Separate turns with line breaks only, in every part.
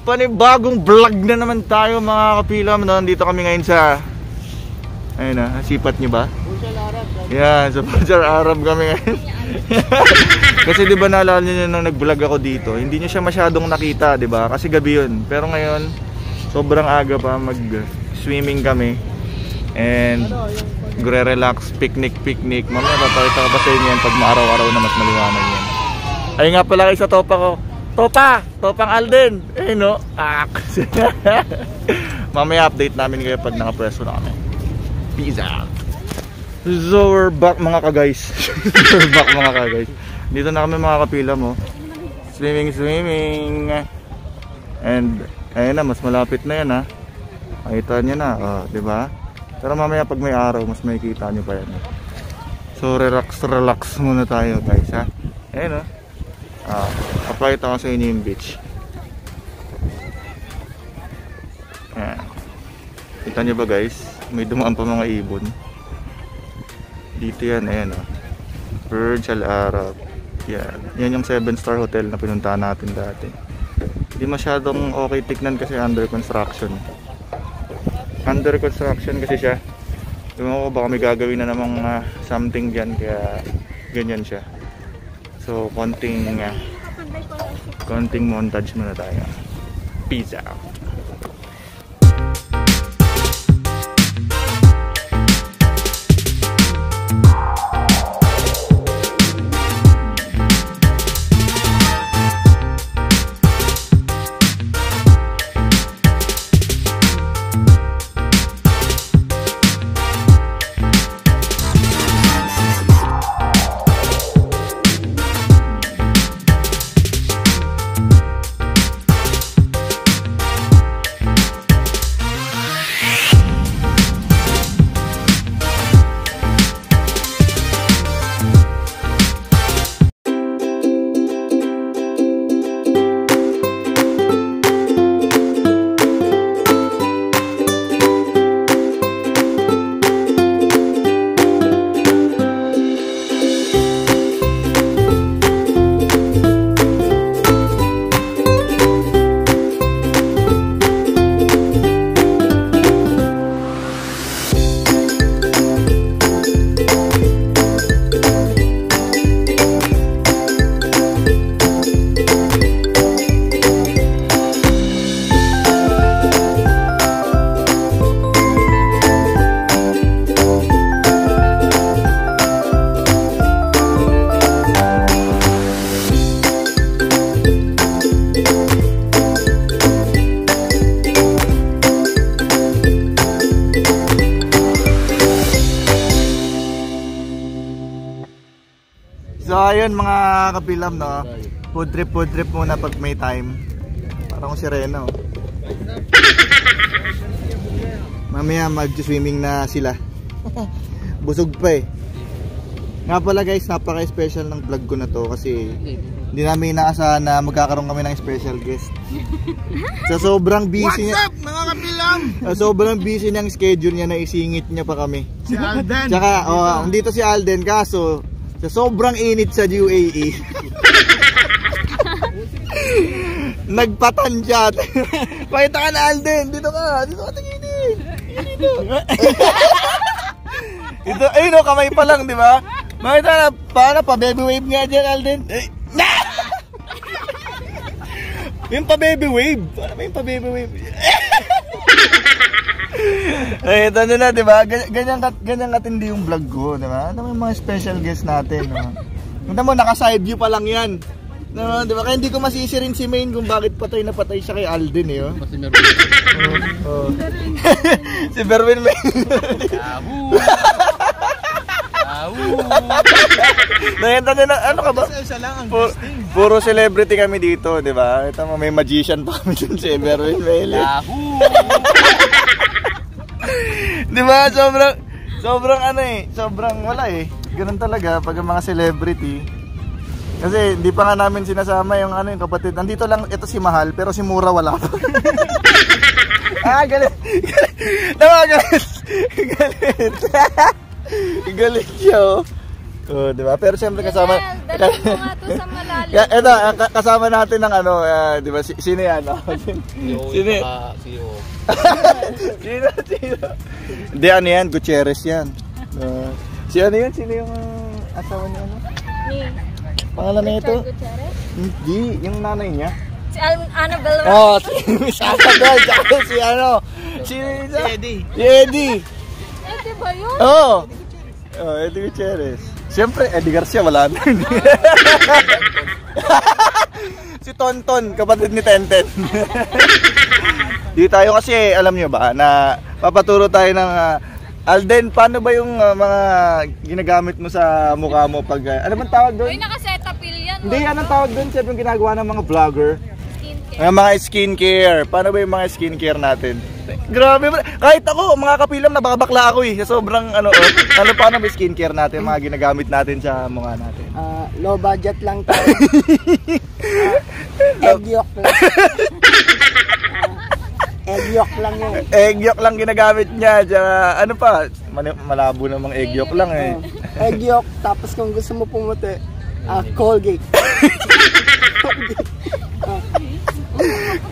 Panibagong vlog na naman tayo mga kapilam. Nandito kami ngayon sa... Ayun na, sipat nyo ba? Yan, sa Bajar Arab kami ngayon. Kasi di ba naalala niyo nung nag-vlog ako dito, hindi niyo siya masyadong nakita, di ba? Kasi gabi yun. Pero ngayon, sobrang aga pa mag-swimming kami. And gre-relax, picnic-picnic. Mamaya papakita ko pa sa inyo yan pag maaraw-araw na mas maliwanag yan. Ay nga pala kayo sa topa ko. Topa! Topang Alden! Eh no? Ak! Mamaya update namin kayo pag nakapreso na kami. Peace out! So we're back mga ka-guys. we're back mga ka-guys. Dito na kami mga kapila mo. Swimming, swimming. And ayun na, mas malapit na yan ha. Makita nyo na, oh, di ba? Pero mamaya pag may araw, mas makikita nyo pa yan. So relax, relax muna tayo guys ha. Ayun oh. Ah, papakita ko sa inyo yung beach. Ayan. Kita nyo ba guys? May dumaan pa mga ibon. Dito yan, ayan o. Oh. Al Arab. Yan. Yan yung 7 star hotel na pinuntahan natin dati. Hindi masyadong okay tignan kasi under construction. Under construction kasi siya. Tingnan ko baka may gagawin na namang uh, something dyan kaya ganyan siya. So konting uh, konting montage muna tayo. Peace out. Kapilam no. Food trip food trip muna pag may time. Parang si Reno. Mamaya mag-swimming na sila. Busog pa eh. Nga pala guys, napaka-special ng vlog ko na to kasi hindi namin inaasahan na magkakaroon kami ng special guest. Sa sobrang busy niya.
What's up mga kapilam?
Sa sobrang busy niyang schedule niya na isingit niya pa kami.
Si Alden.
Tsaka, oh, andito si Alden kaso sa sobrang init sa UAE. Nagpatansya. Pakita ka na Alden. Dito ka. Dito ka tingin eh. Dito. Ito, ayun o, kamay pa lang, di ba? Makita na, paano pa, baby wave nga dyan, Alden. Eh, na! yung pa baby wave. Paano ba yung pa baby wave? Ito nyo na, di ba? Ganyan, ganyan, kat- ganyan katindi yung vlog ko, di ba? Ano yung mga special guest natin, no? Tignan mo, naka-side view pa lang yan. No, di ba? Kaya hindi ko masisi rin si Main kung bakit patay na patay siya kay Alden, eh, oh. Oh, oh. si Berwin Main. Nakita nyo na, ano ka ba?
Isa lang ang
Pu- puro celebrity kami dito, di ba? Ito mo, may magician pa kami dun si Berwin Main. Di ba? Sobrang, sobrang ano eh, sobrang wala eh. Ganun talaga pag ang mga celebrity. Kasi hindi pa nga namin sinasama yung ano yung kapatid. Nandito lang ito si Mahal pero si Mura wala pa. ah, galit. Tama, galit. Galit. galit siya oh. Oo, di ba? Pero siyempre kasama...
Well, dalhin mo nga to sa malalim.
Eto, ah, ka- kasama natin ng ano, ah, di ba? Si, sino yan? no? sino? Sino? sino? Sino? Hindi, ano yan? Gutierrez yan. Uh, si ano yan? Sino yung ah, asawa niya? Ano?
Ni
Pangalan na ito?
Gutierrez.
Hindi, yung nanay niya.
Si Al- Annabelle
Oh, si Miss Annabelle, si ano, si, si Eddie. Si Eddie.
Eh, di ba yun?
Oo. Oh. oh, Eddie Gutierrez. Siyempre, Eddie Garcia, wala na. si Tonton, kapatid ni Tenten. Di tayo kasi, alam nyo ba, na papaturo tayo ng... ah, Alden, paano ba yung ah, mga ginagamit mo sa mukha mo pag... ah, ano bang tawag doon?
Uy, naka-Cetaphil yan.
Hindi, yan ang tawag doon. Siyempre yung ginagawa ng mga vlogger.
Skincare.
Ang mga skincare. Paano ba yung mga skincare natin? Grabe ba? Kahit ako, mga kapilam, nababakla ako eh. Sobrang ano, oh. ano ba yung skincare natin, mga ginagamit natin sa mukha natin?
Ah, low budget lang tayo. Ah, egg yolk lang. Ah, egg yolk lang yun.
Egg yolk lang ginagamit niya. Tsaka, ano pa? Malabo namang egg yolk lang eh.
Oh, egg yolk, tapos kung gusto mo pumuti, ah, Colgate.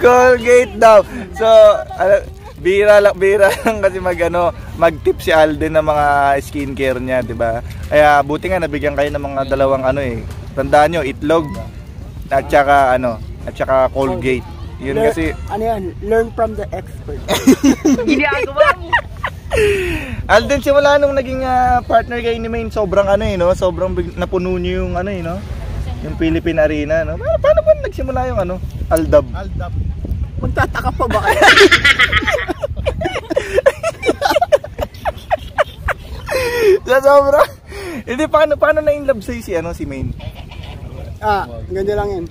Colgate daw. So, ano, bira lang, bira lang kasi mag ano, mag-tip si Alden ng mga skincare niya, 'di ba? Kaya buti nga nabigyan kayo ng mga dalawang ano eh. Tandaan nyo, itlog at saka ano, at saka Colgate. Yun
Learn-
kasi
Ano yan? Learn from the expert.
Alden simula nung naging ah, partner kayo ni Maine, sobrang ano eh, no? Sobrang napuno niyo yung ano eh, no? Yung Philippine Arena, no? Paano, paano ba nagsimula yung ano? Aldab. Aldab.
Magtataka pa ba kayo?
Sa sobra. Hindi paano paano na in love sa'yo si ano si Maine?
ah, ganda lang yun.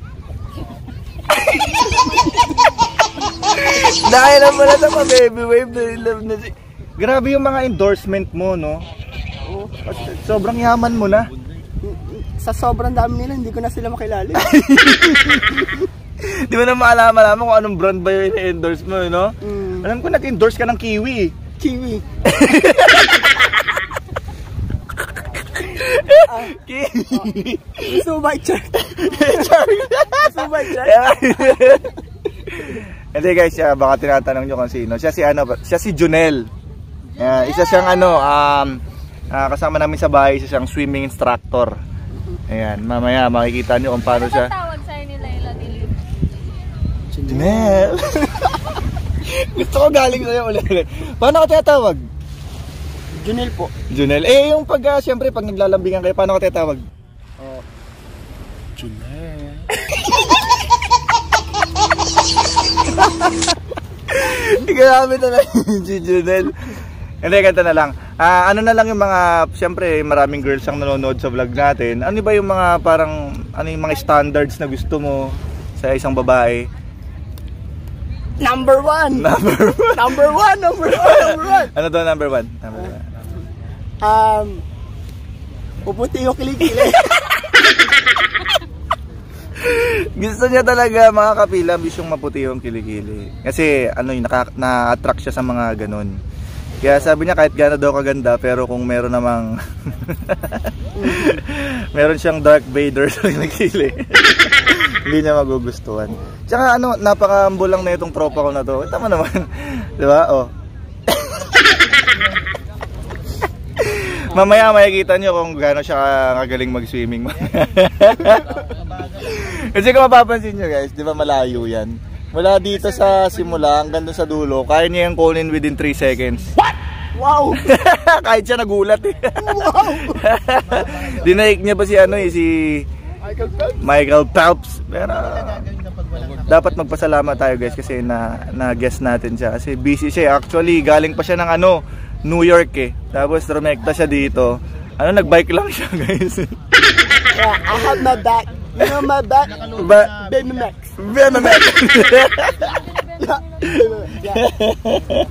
Dahil na pala sa baby wave na in love na si Grabe yung mga endorsement mo, no?
Oo.
Sobrang yaman mo na.
Sa sobrang dami nila, hindi ko na sila makilala.
Di mo na maalaman kung anong brand ba yung endorse mo, no?
Mm,
Alam ko nag-endorse ka ng Kiwi.
kiwi.
Kiwi.
Gusto mo ba i-check? Gusto mo ba i-check?
Hindi guys, siya, baka tinatanong nyo kung sino. Siya si ano, siya si Junel. Ah, isa siyang ano, um, ah, kasama namin sa bahay, isa siyang swimming instructor. Ayan, mamaya makikita nyo kung paano
Ano
siya.
bang tawag sa'yo ni Laila Dilip?
Junel! Gusto ko galing sa'yo ulit. Paano ka tinatawag?
Junel po.
Junel. Eh, yung pag, uh, siyempre, pag naglalambingan kayo, paano ka tinatawag?
Oh.
Junel. Grabe na lang si Junel. Hindi, ganito na lang. Ah, ano na lang yung mga, siyempre, maraming girls ang nanonood sa vlog natin. Ano ba yung mga parang, ano yung mga standards na gusto mo sa isang babae?
Number one!
Number one.
number one! Number one! Number one!
Ano to number one? Number one.
Um, puputi yung kilikili.
Gusto niya talaga mga kapila, bisyong maputi yung kilikili. Kasi ano yun, naka, na-attract siya sa mga ganun. Kaya sabi niya kahit gano'n daw kaganda, pero kung meron namang meron siyang Dark Vader sa kilikili. Hindi niya magugustuhan. Tsaka ano, napaka-humble lang na itong tropa ko na to. Tama naman. Di ba? Oh. Mamaya makikita nyo kung gaano siya kagaling mag-swimming. Kasi kung mapapansin nyo guys, di ba malayo yan? Mula dito sa simula hanggang doon sa dulo, kaya niya yung kunin within 3 seconds.
wow!
Kahit siya nagulat eh.
Wow!
Dinaik niya pa si ano eh, si Michael Phelps. Pero dapat magpasalamat tayo guys kasi na na-guess natin siya kasi busy siya. Actually, galing pa siya ng ano, New York eh. Tapos rumekta siya dito. Ano, nagbike lang siya guys.
Yeah, I have my back. You know my back?
ba
Baby Max.
BMMX.
Yeah. yeah.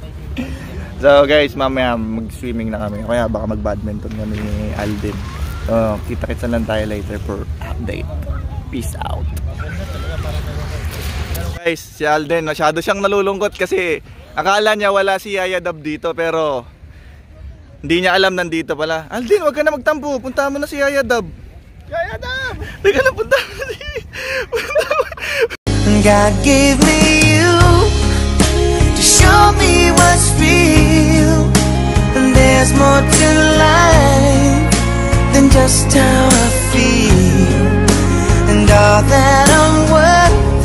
so guys, mamaya mag-swimming na kami. Kaya baka mag-badminton kami ni Alden. So, kita-kitsa lang tayo later for update. Peace out. Guys, si Alden, masyado siyang nalulungkot kasi akala niya wala si Yaya Dab dito pero Hindi niya alam nandito pala. Aldin, wag ka na magtampo. Punta mo na si Yaya Dab.
Yaya Dab!
Teka lang, punta mo na si... Punta mo.
God gave me you to show me what's real. And there's more to life than just how I feel. And all that I'm worth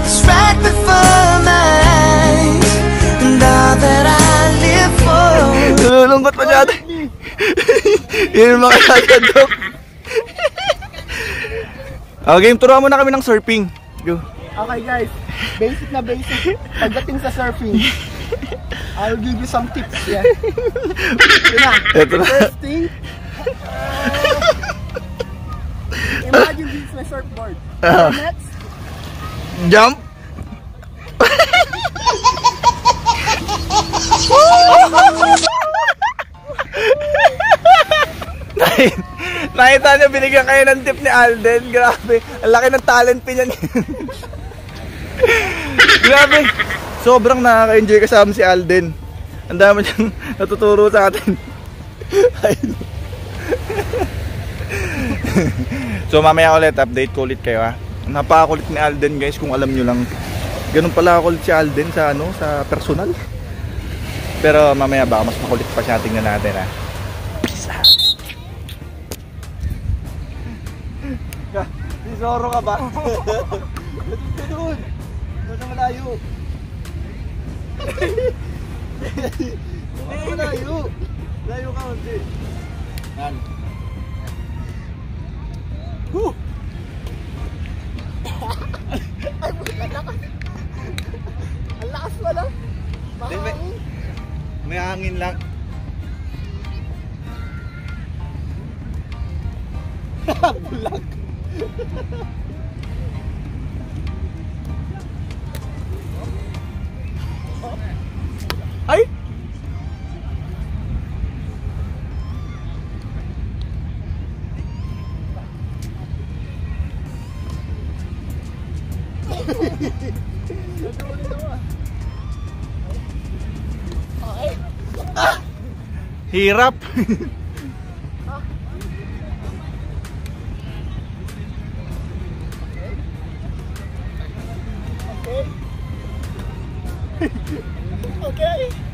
is right before my eyes. And all that I live for.
Nalulungkot pa siya ate. Yun yung mga Dab. Oh, game, turuan mo na kami ng surfing. Go.
Okay guys, basic na basic. Pagdating sa surfing, I'll give you some tips. Yeah.
Ito na.
First thing, imagine this is my surfboard.
Ah.
Next,
Jump. Nakita- Nakita niyo binigyan kayo ng tip ni Alden. Grabe. Ang laki ng talent pin niyan. Grabe. Sobrang nakaka-enjoy kasama si Alden. Ang dami niyang natuturo sa atin. Ayun. so mamaya ulit, update ko ulit kayo ha. Napakakulit ni Alden guys kung alam nyo lang. Ganun pala kulit si Alden sa ano, sa personal. Pero mamaya baka mas makulit pa siya tingnan natin ha. Peace out. Si Zoro ka ba? Dito doon. Doon sa malayo. Doon malayo. Layo ka konti. Yan. Huh!
ang lakas pala.
Di, may, may hangin lang.
Bulag.
Ay! Hirap.
Okay.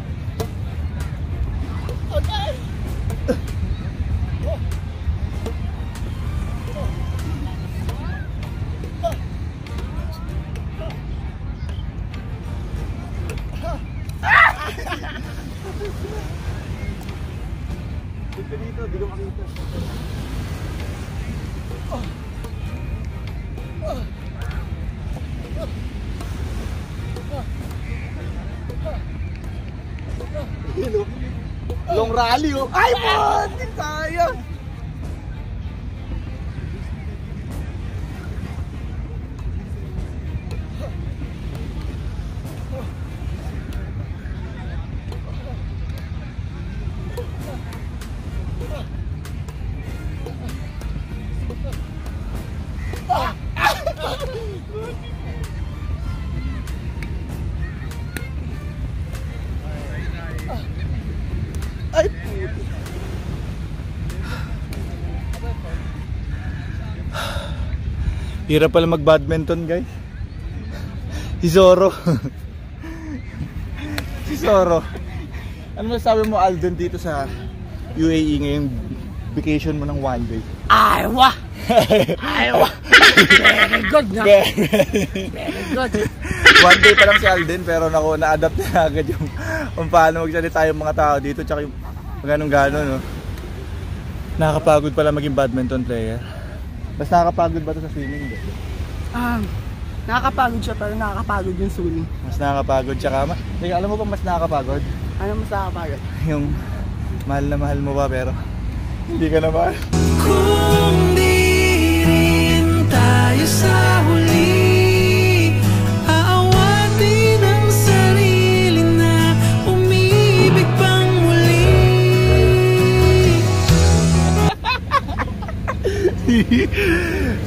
Dito dito, di ko makita. Long rally oh. Ay, man! Sayang! Hirap pala mag-badminton, guys. Si Zoro. si Zoro. Ano masasabi mo, Alden, dito sa UAE ngayong vacation mo ng one day?
Aywa! Aywa! Very good na. Very good.
one day pa lang si Alden pero nako na-adapt na agad yung kung paano magsalita yung mga tao dito tsaka yung ganong gano'n no. Nakakapagod pala maging badminton player. Mas nakakapagod ba to sa swimming? Hindi.
Um, nakakapagod siya pero nakakapagod yung swimming.
Mas nakakapagod tsaka ma Teka, alam mo ba mas nakakapagod?
Ano mas nakakapagod?
Yung mahal na mahal mo ba pero hindi ka na mahal.
Kung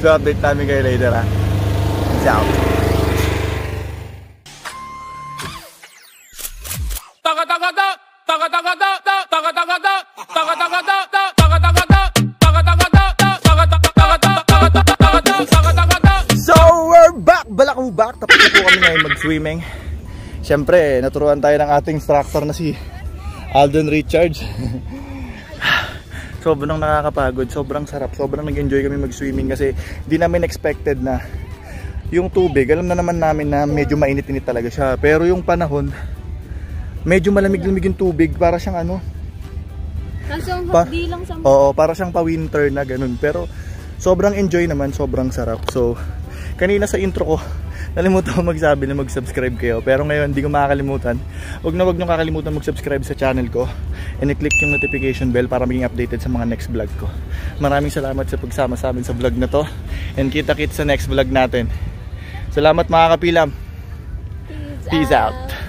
go update kami kayo later ha. Peace out.
Back tapos na po
kami ngayon mag-swimming Siyempre, naturuan tayo ng ating instructor na si Alden Richards sobrang nakakapagod, sobrang sarap, sobrang nag-enjoy kami mag-swimming kasi di namin expected na yung tubig, alam na naman namin na medyo mainit-init talaga siya. Pero yung panahon, medyo malamig-lamig yung tubig, para siyang ano,
Kaso ang
Pa-
lang sa
Oo, para siyang pa-winter na ganun. Pero sobrang enjoy naman, sobrang sarap. So, kanina sa intro ko, nalimutan ko magsabi na mag-subscribe kayo. Pero ngayon, hindi ko makakalimutan. Huwag na huwag nyo kakalimutan mag-subscribe sa channel ko. And i-click yung notification bell para maging updated sa mga next vlog ko. Maraming salamat sa pagsama sa amin sa vlog na to. And kita-kits sa next vlog natin. Salamat mga kapilam. Peace out.